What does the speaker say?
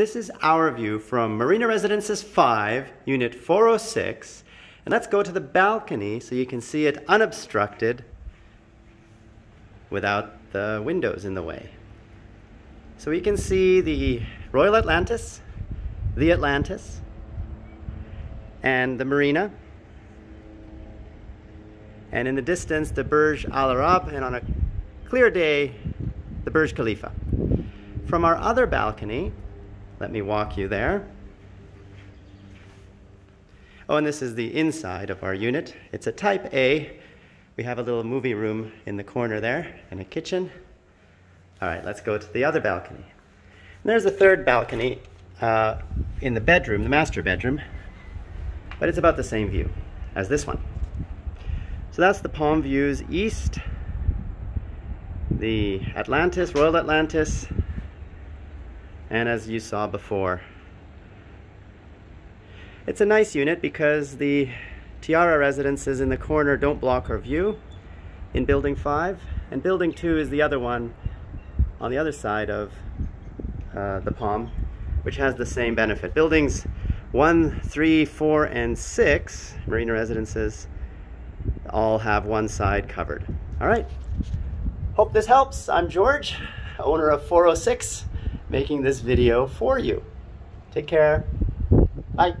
This is our view from Marina Residences 5, Unit 406. And let's go to the balcony so you can see it unobstructed without the windows in the way. So we can see the Royal Atlantis, the Atlantis, and the marina. And in the distance, the Burj Al Arab, and on a clear day, the Burj Khalifa. From our other balcony, let me walk you there. Oh, and this is the inside of our unit. It's a type A. We have a little movie room in the corner there and a kitchen. All right, let's go to the other balcony. And there's a third balcony uh, in the bedroom, the master bedroom, but it's about the same view as this one. So that's the Palm Views East, the Atlantis, Royal Atlantis, and as you saw before, it's a nice unit because the Tiara residences in the corner don't block our view in building 5 and building 2 is the other one on the other side of uh, the Palm which has the same benefit. Buildings 1, 3, 4, and 6 Marina residences all have one side covered. All right, hope this helps. I'm George, owner of 406, making this video for you. Take care. Bye.